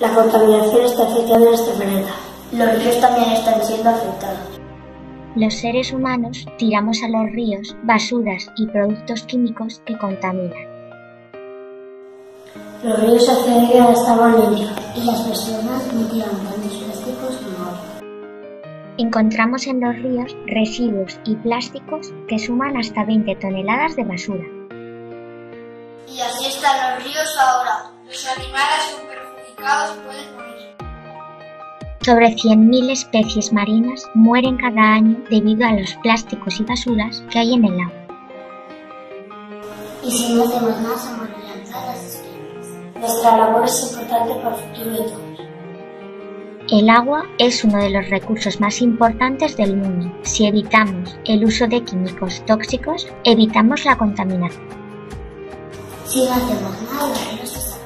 La contaminación está afectando a este planeta. Los ríos también están siendo afectados. Los seres humanos tiramos a los ríos basuras y productos químicos que contaminan. Los ríos hace décadas estaban limpios. Y las personas no tiran grandes plásticos como ahora. Encontramos en los ríos residuos y plásticos que suman hasta 20 toneladas de basura. Y así están los ríos ahora. Los animales perjudicados pueden morir. Sobre 100.000 especies marinas mueren cada año debido a los plásticos y basuras que hay en el agua. Y si no hacemos nada, se morirán todas las especies. Nuestra labor es importante para el futuro de todos. El agua es uno de los recursos más importantes del mundo. Si evitamos el uso de químicos tóxicos, evitamos la contaminación. Si no hacemos nada, se